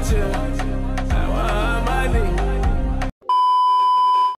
without you.